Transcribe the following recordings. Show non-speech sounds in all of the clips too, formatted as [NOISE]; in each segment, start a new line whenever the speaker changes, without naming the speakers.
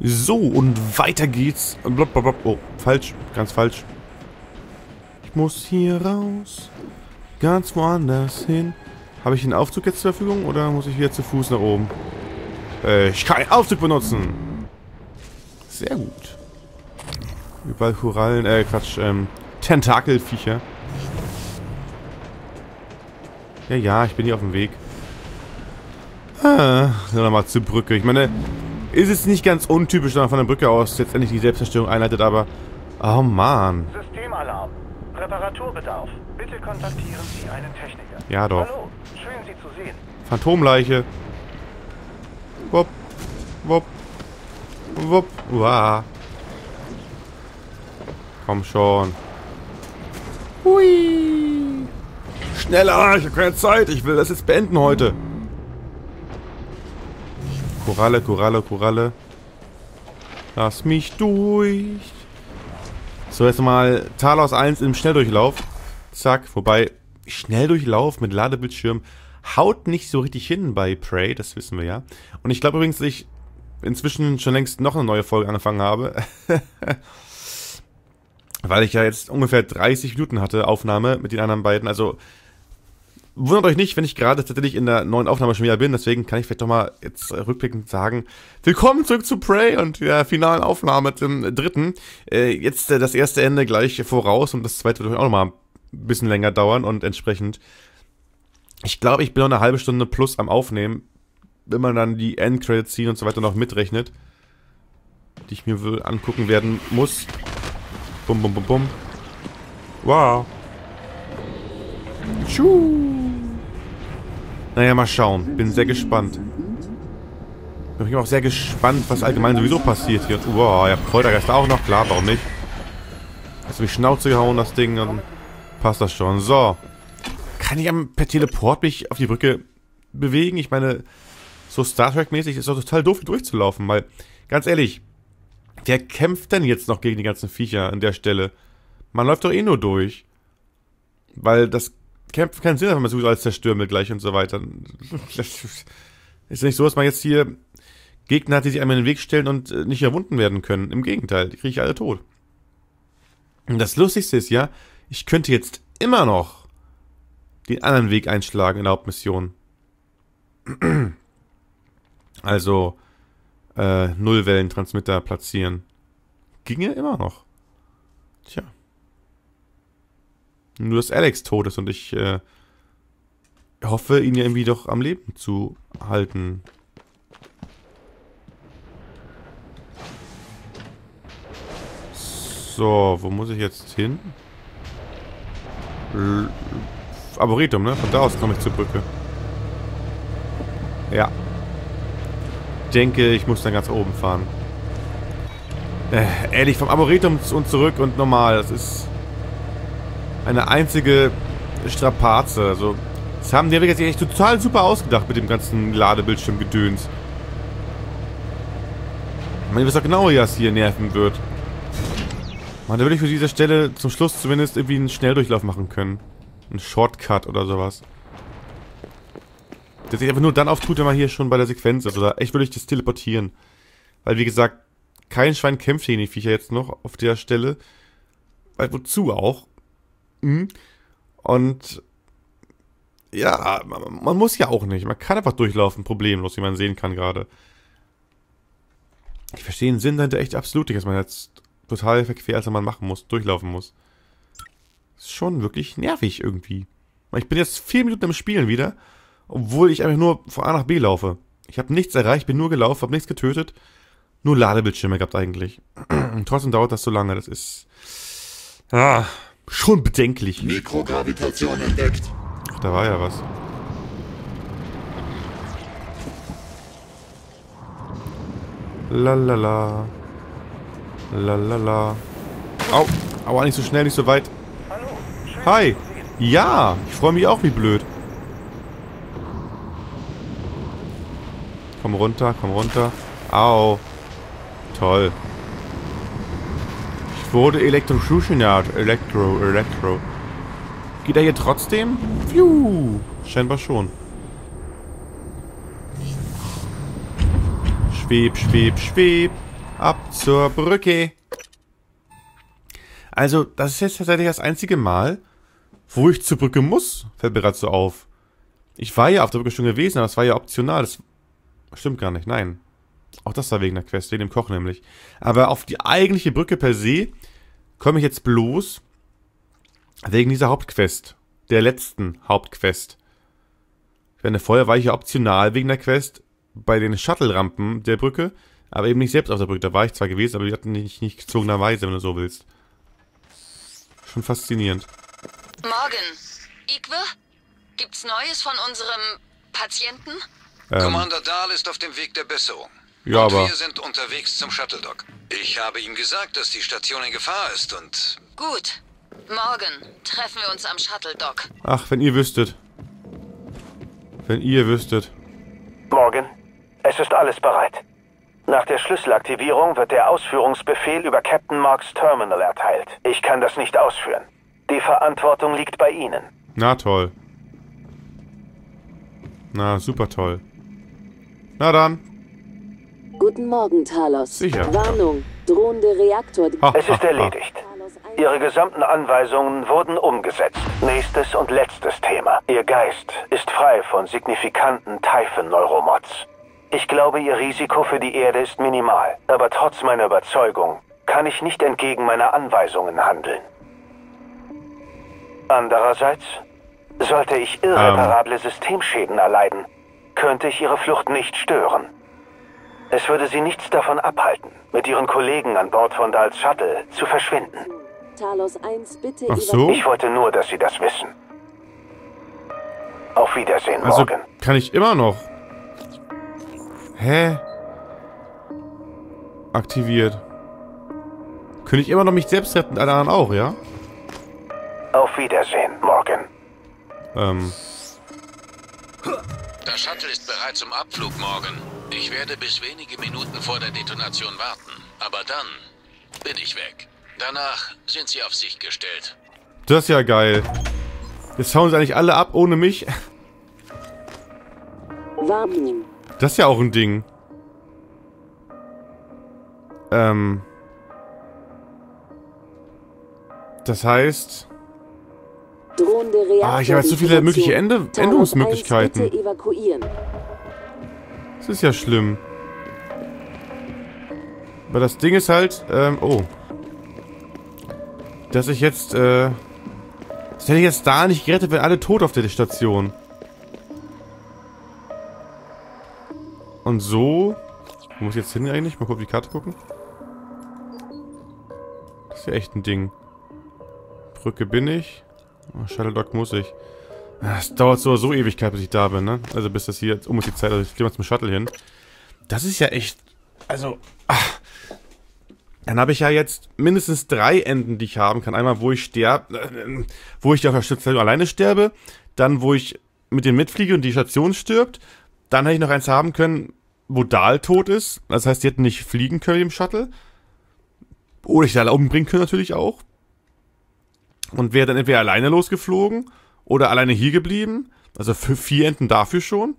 So, und weiter geht's. Blablabla. Oh, falsch. Ganz falsch. Ich muss hier raus. Ganz woanders hin. Habe ich einen Aufzug jetzt zur Verfügung oder muss ich wieder zu Fuß nach oben? Äh, ich kann einen Aufzug benutzen. Sehr gut. Überall Korallen, äh, Quatsch, ähm, Tentakelviecher. Ja, ja, ich bin hier auf dem Weg. Ah, nochmal zur Brücke. Ich meine, ist es nicht ganz untypisch, dass man von der Brücke aus jetzt endlich die Selbstzerstörung einleitet, aber... Oh, Mann.
Systemalarm. Reparaturbedarf. Bitte kontaktieren Sie einen Techniker.
Ja, doch.
Hallo, schön Sie zu sehen.
Phantomleiche. Wupp. Wupp. Wupp. Uah. Komm schon. Hui. Schneller, ich habe keine Zeit. Ich will das jetzt beenden heute. Koralle, Koralle, Koralle. Lass mich durch. So, jetzt mal Talos 1 im Schnelldurchlauf. Zack, wobei Schnelldurchlauf mit Ladebildschirm haut nicht so richtig hin bei Prey, das wissen wir ja. Und ich glaube übrigens, dass ich inzwischen schon längst noch eine neue Folge angefangen habe. [LAUGHS] Weil ich ja jetzt ungefähr 30 Minuten hatte, Aufnahme mit den anderen beiden. Also wundert euch nicht, wenn ich gerade tatsächlich in der neuen Aufnahme schon wieder bin. Deswegen kann ich vielleicht doch mal jetzt rückblickend sagen, willkommen zurück zu Prey und der finalen Aufnahme zum dritten. Äh, jetzt äh, das erste Ende gleich voraus und das zweite wird auch noch mal ein bisschen länger dauern und entsprechend ich glaube, ich bin noch eine halbe Stunde plus am Aufnehmen, wenn man dann die Endcredits ziehen und so weiter noch mitrechnet. Die ich mir wohl angucken werden muss. Bum, bum, bum, bum. Wow. Tschuh. Naja, mal schauen. Bin sehr gespannt. Bin auch sehr gespannt, was allgemein sowieso passiert hier. Wow, ja, Kräutergeist auch noch. Klar, warum nicht? Hast du die Schnauze gehauen, das Ding, dann passt das schon. So. Kann ich per Teleport mich auf die Brücke bewegen? Ich meine, so Star Trek-mäßig ist doch total doof, hier durchzulaufen, weil, ganz ehrlich, wer kämpft denn jetzt noch gegen die ganzen Viecher an der Stelle? Man läuft doch eh nur durch. Weil das kämpft keinen Sinn, wenn man sowieso alles zerstören will gleich und so weiter. Ist nicht so, dass man jetzt hier Gegner hat, die sich einmal in den Weg stellen und äh, nicht erwunden werden können. Im Gegenteil, die kriege ich alle tot. Und das Lustigste ist ja, ich könnte jetzt immer noch den anderen Weg einschlagen in der Hauptmission. [CLEARS THROAT] Also äh, Nullwellentransmitter platzieren. Ginge immer noch. Tja. Nur, dass Alex tot ist und ich äh, hoffe, ihn ja irgendwie doch am Leben zu halten. So, wo muss ich jetzt hin? L Arboretum, ne? Von da aus komme ich zur Brücke. Ja. Denke, ich muss dann ganz oben fahren. Äh, ehrlich, vom Arboretum und zurück und normal. Das ist eine einzige Strapaze. Also, das haben die jetzt echt total super ausgedacht mit dem ganzen Ladebildschirm-Gedöns. Ich meine, ich weiß doch genau, wie das hier nerven wird. Man, da würde ich für diese Stelle zum Schluss zumindest irgendwie einen Schnelldurchlauf machen können. Ein Shortcut oder sowas. Der sich einfach nur dann auftut, wenn man hier schon bei der Sequenz ist. Oder echt würde ich das teleportieren. Weil, wie gesagt, kein Schwein kämpft gegen die Viecher jetzt noch auf der Stelle. Weil, wozu auch? Mhm. Und ja, man, muss ja auch nicht. Man kann einfach durchlaufen, problemlos, wie man sehen kann gerade. Ich verstehe den Sinn dahinter echt absolut nicht, dass man jetzt total verquer, als man machen muss, durchlaufen muss ist schon wirklich nervig irgendwie. Ich bin jetzt vier Minuten im Spielen wieder, obwohl ich einfach nur von A nach B laufe. Ich habe nichts erreicht, bin nur gelaufen, habe nichts getötet. Nur Ladebildschirme gehabt eigentlich. [CLEARS THROAT] Und trotzdem dauert das so lange. Das ist ah, schon bedenklich.
Mikrogravitation entdeckt.
Ach, da war ja was. Lalala. Lalala. Au. Aua, nicht so schnell, nicht so weit. Hi. Ja, ich freue mich auch wie blöd. Komm runter, komm runter. Au. Toll. Wurde elektroschutioniert. Elektro, Elektro. Geht er hier trotzdem? Pfiuh. Scheinbar schon. Schweb, schweb, schweb. Ab zur Brücke. Also, das ist jetzt tatsächlich das einzige Mal, wo ich zur Brücke muss, fällt mir gerade so auf. Ich war ja auf der Brücke schon gewesen, aber das war ja optional. Das stimmt gar nicht, nein. Auch das war wegen der Quest, wegen dem Koch nämlich. Aber auf die eigentliche Brücke per se komme ich jetzt bloß wegen dieser Hauptquest. Der letzten Hauptquest. Ich meine, vorher war ich ja optional wegen der Quest bei den Shuttle-Rampen der Brücke, aber eben nicht selbst auf der Brücke. Da war ich zwar gewesen, aber die hatten nicht, nicht gezwungenerweise, wenn du so willst. Schon faszinierend.
Morgen. Ikwe? Gibt's Neues von unserem Patienten?
Ähm,
Commander Dahl ist auf dem Weg der Besserung.
Ja,
und
aber
wir sind unterwegs zum Shuttle Dock. Ich habe ihm gesagt, dass die Station in Gefahr ist und
Gut. Morgen treffen wir uns am Shuttle Dock.
ach, wenn ihr wüsstet. Wenn ihr wüsstet.
Morgan, es ist alles bereit. Nach der Schlüsselaktivierung wird der Ausführungsbefehl über Captain Marks Terminal erteilt. Ich kann das nicht ausführen. Die Verantwortung liegt bei Ihnen.
Na toll. Na, super toll. Na dann.
Guten Morgen, Talos.
Sicher.
Warnung. Drohende Reaktor.
Ha,
Es ist erledigt. Ihre gesamten Anweisungen wurden umgesetzt. Nächstes und letztes Thema. Ihr Geist ist frei von signifikanten Typhon-Neuromods. Ich glaube, Ihr Risiko für die Erde ist minimal. Aber trotz meiner Überzeugung kann ich nicht entgegen meiner Anweisungen handeln. Andererseits, sollte ich irreparable Systemschäden erleiden, könnte ich Ihre Flucht nicht stören. Es würde Sie nichts davon abhalten, mit Ihren Kollegen an Bord von Dals Shuttle zu verschwinden.
Talos 1, bitte
Ach so?
Ich wollte nur, dass Sie das wissen. Auf Wiedersehen,
Also
Morgan.
kann ich immer noch. Hä? Aktiviert. Könnte ich immer noch mich selbst retten, alle anderen auch, ja?
Auf Wiedersehen, Morgan.
Ähm,
das Shuttle ist bereit zum Abflug morgen. Ich werde bis wenige Minuten vor der Detonation warten. Aber dann bin ich weg. Danach sind sie auf sich gestellt.
das ist ja geil. Jetzt hauen sie eigentlich alle ab, ohne mich.
Warnung.
Das ist ja auch ein Ding. Ähm. Das heißt... Ah, ich habe jetzt so viele mögliche Ende
Talos
Das ist ja schlimm. Aber das Ding ist halt, ähm, oh. Dass ich jetzt, äh... Das hätte ich jetzt da nicht gerettet, wenn alle tot auf der Station. Und so... Wo muss ich jetzt hin eigentlich? Mal kurz die Karte gucken. Das ist ja echt ein Ding. Brücke bin ich. Oh, Shuttle Dock muss ich. Ah, Es dauert so so Ewigkeit, bis ich da bin, ne? Also bis das hier jetzt um ist die Zeit, also ich gehe mal zum Shuttle hin. Das ist ja echt. Also. Ach, dann habe ich ja jetzt mindestens drei Enden, die ich haben kann. Einmal, wo ich sterbe, äh, wo ich auf der Station alleine sterbe, dann, wo ich mit dem mitfliege und die Station stirbt. Dann hätte ich noch eins haben können, wo Dahl tot ist. Das heißt, die hätten nicht fliegen können im Shuttle. Oder ich da umbringen können natürlich auch. Und wäre dann entweder alleine losgeflogen oder alleine hier geblieben. Also für vier Enden dafür schon.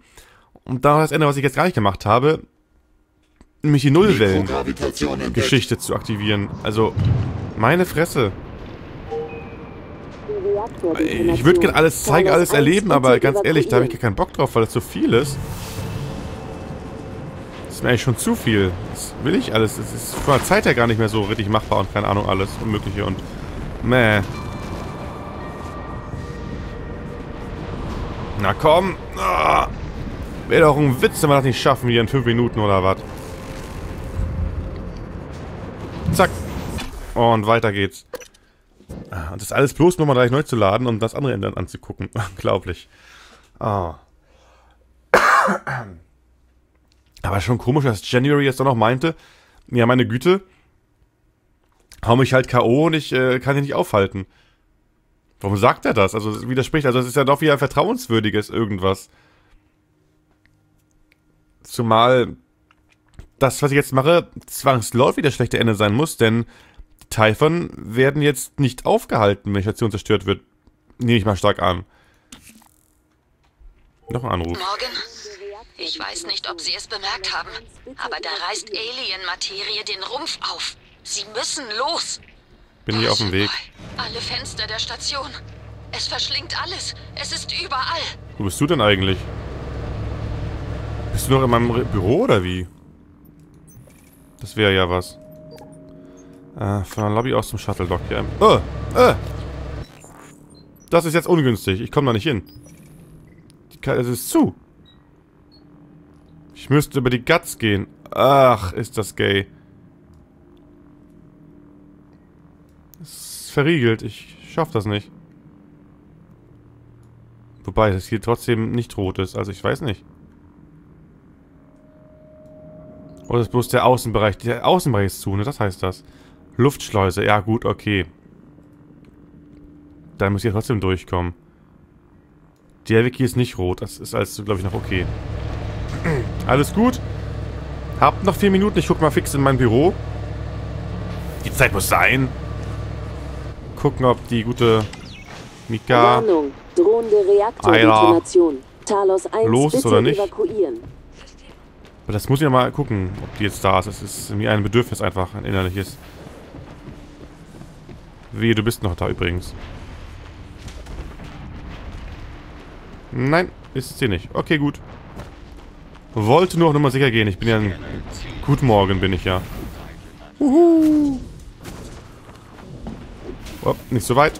Und dann das Ende, was ich jetzt gar nicht gemacht habe, nämlich die Nullwellen-Geschichte zu aktivieren. Also, meine Fresse. Ich würde gerne alles zeigen, alles erleben, aber ganz ehrlich, da habe ich gar keinen Bock drauf, weil das so viel ist. Das ist mir eigentlich schon zu viel. Das will ich alles. Das ist von der Zeit her gar nicht mehr so richtig machbar und keine Ahnung, alles Unmögliche und meh. Na komm. Ah. Wäre doch ein Witz, wenn wir das nicht schaffen hier in 5 Minuten oder was. Zack. Und weiter geht's. Ah, Und das alles bloß nochmal gleich neu zu laden, um das andere Ende anzugucken. [LAUGHS] Unglaublich. Ah. Aber schon komisch, dass January jetzt doch noch meinte, ja, meine Güte, hau mich halt K.O. und ich äh, kann ihn nicht aufhalten. Warum sagt er das? Also das widerspricht, also das ist ja doch wieder ein vertrauenswürdiges irgendwas. Zumal das, was ich jetzt mache, zwangsläufig das schlechte Ende sein muss, denn Typhon werden jetzt nicht aufgehalten, wenn die Station zerstört wird. Nehme ich mal stark an. Noch ein Anruf.
Morgen? Ich weiß nicht, ob Sie es bemerkt haben, aber da reißt Alien-Materie den Rumpf auf. Sie müssen los.
Bin hier auf dem Weg.
Alle Fenster der Station. Es verschlingt alles. Es ist überall.
Wo bist du denn eigentlich? Bist du noch in meinem Büro oder wie? Das wäre ja was. Äh, von der Lobby aus zum Shuttle Dock hier. Oh, äh. Das ist jetzt ungünstig. Ich komme da nicht hin. Die Es ist zu. Ich müsste über die Guts gehen. Ach, ist das gay. Es ist verriegelt. Ich schaff das nicht. Wobei das hier trotzdem nicht rot ist. Also ich weiß nicht. Oder ist bloß der Außenbereich. Der Außenbereich ist zu, ne? Das heißt das. Luftschleuse. Ja gut, okay. Da muss ich trotzdem durchkommen. Der Weg hier ist nicht rot. Das ist also, glaube ich, noch okay. [CLEARS THROAT] Alles gut. Habt noch vier Minuten. Ich guck mal fix in mein Büro. Die Zeit muss sein. Gucken, ob die gute Mika...
Warnung.
Alter.
Reaktordetonation. Talos 1
Los
bitte
oder nicht? Aber das muss ich ja mal gucken, ob die jetzt da ist. Das ist mir ein Bedürfnis einfach, ein innerliches. Wehe, du bist noch da übrigens. Nein, ist sie nicht. Okay, gut. Wollte nur auf Nummer sicher gehen. Ich bin ja ein... Guten Morgen bin ich ja. Uhu. Oh, nicht so weit.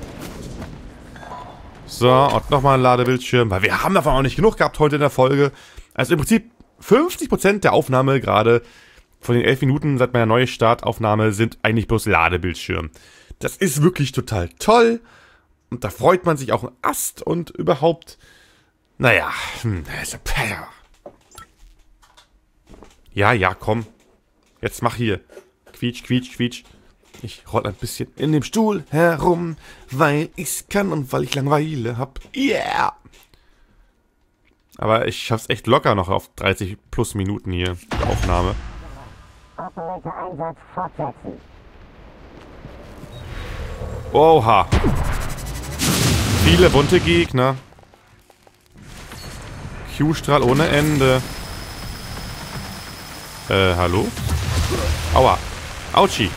So, und nochmal ein Ladebildschirm, weil wir haben davon auch nicht genug gehabt heute in der Folge. Also im Prinzip 50% der Aufnahme gerade von den 11 Minuten seit meiner neuen Startaufnahme sind eigentlich bloß Ladebildschirm. Das ist wirklich total toll. Und da freut man sich auch ein Ast und überhaupt. Naja. Hm, also, ja. ja, ja, komm. Jetzt mach hier. Quietsch, quietsch, quietsch. Ich roll ein bisschen in dem Stuhl herum, weil ich's kann und weil ich Langeweile hab. Yeah! Aber ich schaff's echt locker noch auf 30 plus Minuten hier, die Aufnahme. Oha. Viele bunte Gegner. Q-Strahl ohne Ende. Äh, hallo? Aua. Autschi.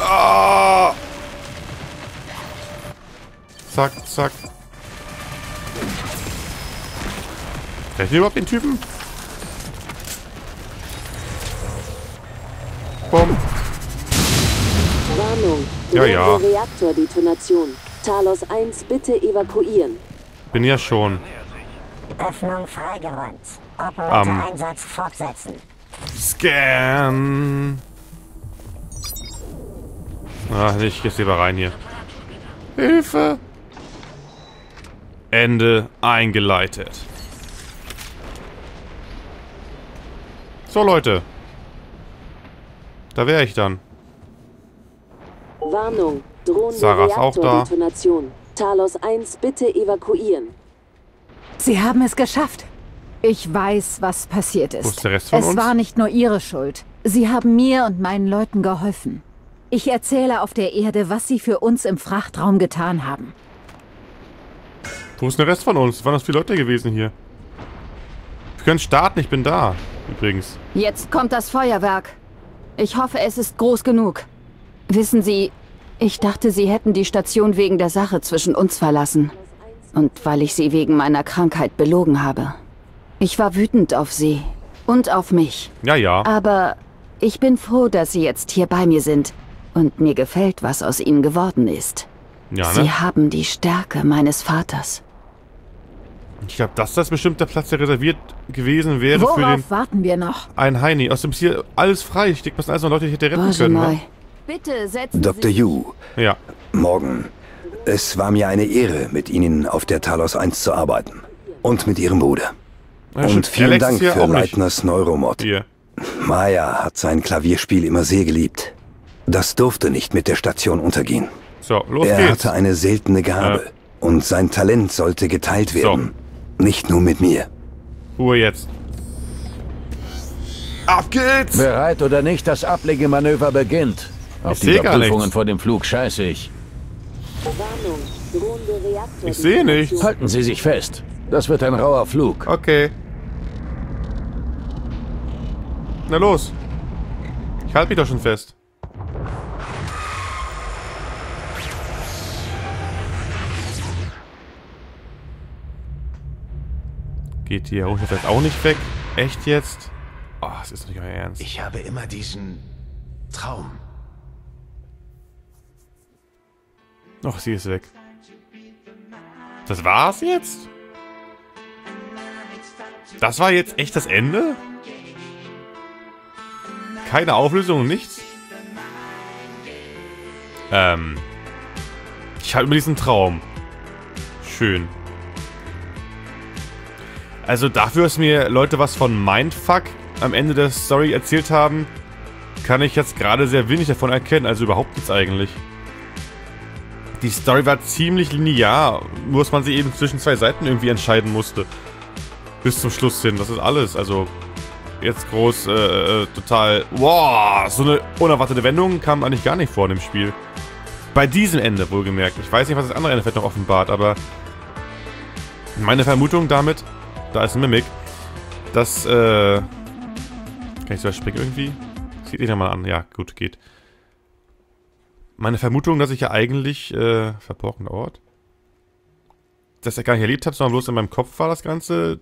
Ah! Zack, zack. Wir überhaupt den Typen? Bumm.
Warnung.
Ja, ja.
Reaktordetonation. Talos 1 bitte evakuieren.
Bin ja schon.
Öffnung freigeräumt. Operator-Einsatz fortsetzen.
Scan. Ach, ich geh lieber rein hier. Hilfe. Ende eingeleitet. So, Leute. Da wäre ich dann.
Warnung. Drohende
Sarah ist auch da.
Talos 1 bitte evakuieren.
Sie haben es geschafft. Ich weiß, was passiert ist.
Wo ist der Rest von
es
uns?
war nicht nur Ihre Schuld. Sie haben mir und meinen Leuten geholfen. Ich erzähle auf der Erde, was Sie für uns im Frachtraum getan haben.
Wo ist der Rest von uns? Waren das viele Leute gewesen hier. Wir können starten, ich bin da. Übrigens.
Jetzt kommt das Feuerwerk. Ich hoffe, es ist groß genug. Wissen Sie, ich dachte, Sie hätten die Station wegen der Sache zwischen uns verlassen. Und weil ich Sie wegen meiner Krankheit belogen habe. Ich war wütend auf Sie und auf mich.
Ja, ja.
Aber ich bin froh, dass Sie jetzt hier bei mir sind. Und mir gefällt, was aus Ihnen geworden ist.
Ja,
Sie
ne?
haben die Stärke meines Vaters.
Ich glaube, dass das bestimmt der Platz, der reserviert gewesen wäre für den
Worauf warten wir noch?
einen Heini. Außerdem ist hier alles frei. Ich denke, was sind alles noch Leute, die ich hätte retten können.
Bosemai.
Ne?
Bitte setzen
Dr.
Sie...
Yu,
Ja.
morgen. Es war mir eine Ehre, mit Ihnen auf der Talos 1 zu arbeiten. Und mit Ihrem Bruder.
Ja.
Und vielen
Alex
Dank für Leitners Neuromod.
Hier.
Maya hat sein Klavierspiel immer sehr geliebt. Das durfte nicht mit der Station untergehen.
So, los
er
geht's.
hatte eine seltene Gabe.
Ja.
Und sein Talent sollte geteilt werden. Nicht nur mit mir.
Ruhe jetzt. Ab geht's!
Bereit oder nicht, das Ablegemanöver beginnt. Auf
Ich
die Überprüfungen vor dem Flug scheiße ich.
Ich sehe nichts.
Halten Sie sich fest. Das wird ein rauer Flug.
Okay. Na los. Ich halte mich doch schon fest. Geht die Errungenschaft jetzt auch nicht weg? Echt jetzt? Oh, das ist nicht euer Ernst.
Ich habe immer diesen Traum.
Ach, sie ist weg. Das war's jetzt? Das war jetzt echt das Ende? Keine Auflösung, nichts? Ähm. Ich habe immer diesen Traum. Schön. Also dafür, dass mir Leute was von Mindfuck am Ende der Story erzählt haben, kann ich jetzt gerade sehr wenig davon erkennen. Also überhaupt nichts eigentlich. Die Story war ziemlich linear, nur dass man sich eben zwischen zwei Seiten irgendwie entscheiden musste. Bis zum Schluss hin, das ist alles. Also jetzt groß, äh, äh, total... Wow, so eine unerwartete Wendung kam eigentlich gar nicht vor in dem Spiel. Bei diesem Ende, wohlgemerkt. Ich weiß nicht, was das andere Ende vielleicht noch offenbart, aber... Meine Vermutung damit da ist ein Mimic. Das, äh... Kann ich so springen irgendwie? Sieht ihn ja mal an. Ja, gut, geht. Meine Vermutung, dass ich ja eigentlich, äh, verborgener Ort, dass er gar nicht erlebt habe, sondern bloß in meinem Kopf war das Ganze,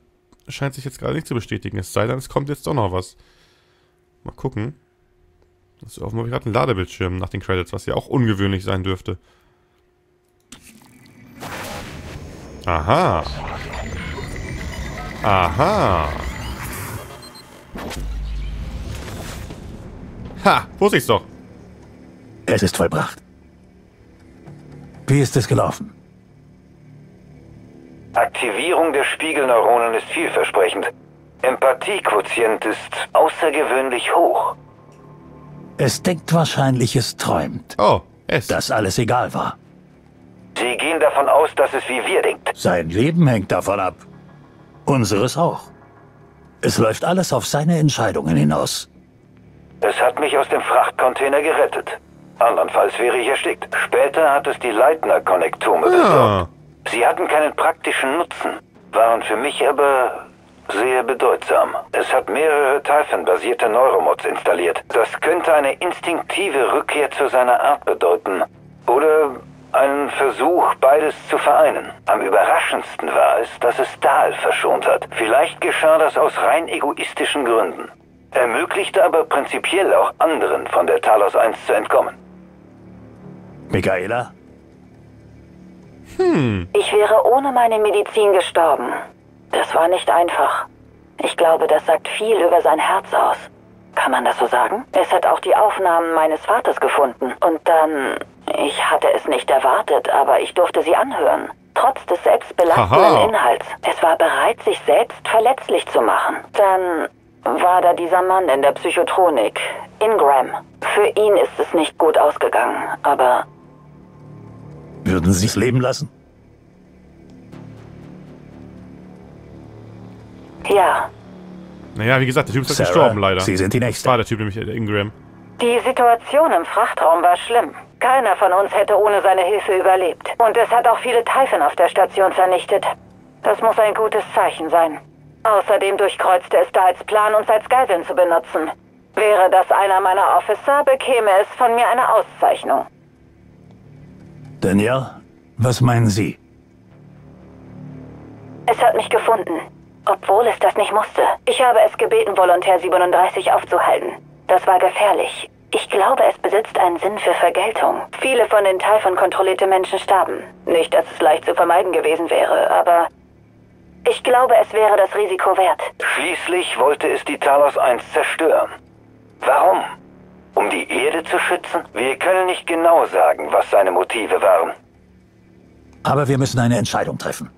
scheint sich jetzt gerade nicht zu bestätigen. Es sei denn, es kommt jetzt doch noch was. Mal gucken. Das ist offenbar gerade ein Ladebildschirm nach den Credits, was ja auch ungewöhnlich sein dürfte. Aha. Aha. Ha, wusste ich's doch.
Es ist vollbracht. Wie ist es gelaufen?
Aktivierung der Spiegelneuronen ist vielversprechend. Empathiequotient ist außergewöhnlich hoch.
Es denkt wahrscheinlich, es träumt.
Oh, es.
Dass alles egal war.
Sie gehen davon aus, dass es wie wir denkt.
Sein Leben hängt davon ab. Unseres auch. Es läuft alles auf seine Entscheidungen hinaus.
Es hat mich aus dem Frachtcontainer gerettet. Andernfalls wäre ich erstickt. Später hat es die Leitner-Konnektome
Ja.
besorgt. Sie hatten keinen praktischen Nutzen, waren für mich aber sehr bedeutsam. Es hat mehrere Typhon-basierte Neuromods installiert. Das könnte eine instinktive Rückkehr zu seiner Art bedeuten. Oder einen Versuch, beides zu vereinen. Am überraschendsten war es, dass es Dahl verschont hat. Vielleicht geschah das aus rein egoistischen Gründen. Ermöglichte aber prinzipiell auch anderen von der Talos 1 zu entkommen.
Michaela?
Hm.
Ich wäre ohne meine Medizin gestorben. Das war nicht einfach. Ich glaube, das sagt viel über sein Herz aus. Kann man das so sagen? Es hat auch die Aufnahmen meines Vaters gefunden. Und dann... Ich hatte es nicht erwartet, aber ich durfte sie anhören. Trotz des selbstbelastenden. Inhalts. Es war bereit, sich selbst verletzlich zu machen. Dann war da dieser Mann in der Psychotronik, Ingram. Für ihn ist es nicht gut ausgegangen, aber
Würden Sie es leben lassen?
ja,
Naja, wie gesagt, der Typ ist halt
Sarah,
gestorben, leider.
Sie sind die Nächste.
War der Typ nämlich, der Ingram.
Die Situation im Frachtraum war schlimm. Keiner von uns hätte ohne seine Hilfe überlebt. Und es hat auch viele Typhon auf der Station vernichtet. Das muss ein gutes Zeichen sein. Außerdem durchkreuzte es Dahls Plan, uns als Geiseln zu benutzen. Wäre das einer meiner Officer, bekäme es von mir eine Auszeichnung.
Daniel, was meinen Sie?
Es hat mich gefunden. Obwohl es das nicht musste. Ich habe es gebeten, Volontär 37 aufzuhalten. Das war gefährlich. Ich glaube, es besitzt einen Sinn für Vergeltung. Viele von den Typhon kontrollierte Menschen starben. Nicht, dass es leicht zu vermeiden gewesen wäre, aber ich glaube, es wäre das Risiko wert.
Schließlich wollte es die Talos 1 zerstören. Warum? Um die Erde zu schützen? Wir können nicht genau sagen, was seine Motive waren.
Aber wir müssen eine Entscheidung treffen.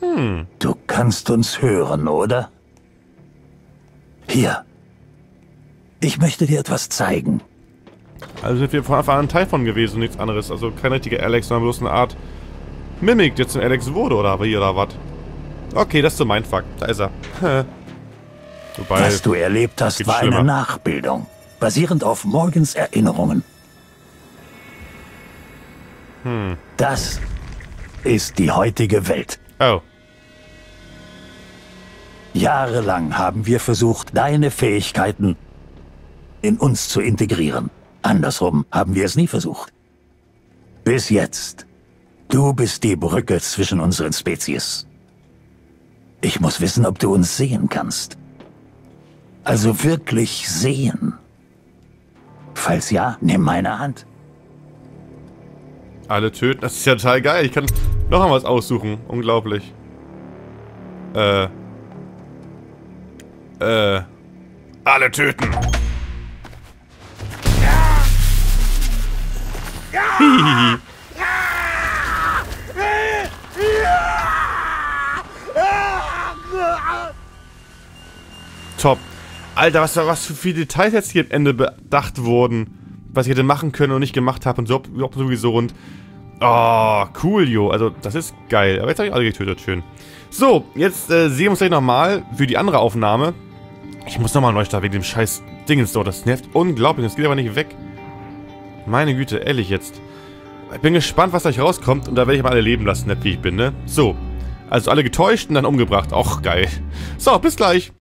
Hm.
Du kannst uns hören, oder? Hier. Ich möchte dir etwas zeigen.
Also sind wir von Anfang an ein Teil von gewesen und nichts anderes. Also kein richtiger Alex, sondern bloß eine Art Mimik, der zum Alex wurde, oder wie, oder was? Okay, das ist so mein Fuck. Da ist er. [LAUGHS] Wobei,
Was du erlebt hast, war
schlimmer.
eine Nachbildung, basierend auf Morgens Erinnerungen.
Hm.
Das ist die heutige Welt.
Oh.
Jahrelang haben wir versucht, deine Fähigkeiten in uns zu integrieren. Andersrum haben wir es nie versucht. Bis jetzt. Du bist die Brücke zwischen unseren Spezies. Ich muss wissen, ob du uns sehen kannst. Also wirklich sehen. Falls ja, nimm meine Hand.
Alle töten. Das ist ja total geil. Ich kann noch mal was aussuchen. Unglaublich. Äh. Äh. Alle töten. [LAUGHS] Top. Alter, was, was für viele Details jetzt hier am Ende bedacht wurden. Was ich hätte machen können und nicht gemacht habe und so, sowieso und... Oh, cool, jo. Also, das ist geil. Aber jetzt habe ich alle getötet. Schön. So, jetzt äh, sehen wir uns gleich nochmal für die andere Aufnahme. Ich muss nochmal neu starten wegen dem scheiß Dingens dort. Das nervt unglaublich. Das geht aber nicht weg. Meine Güte, ehrlich jetzt. Ich bin gespannt, was gleich rauskommt. Und da werde ich mal alle leben lassen, nett wie ich bin, ne? So. Also alle getäuscht und dann umgebracht. Och, geil. So, bis gleich.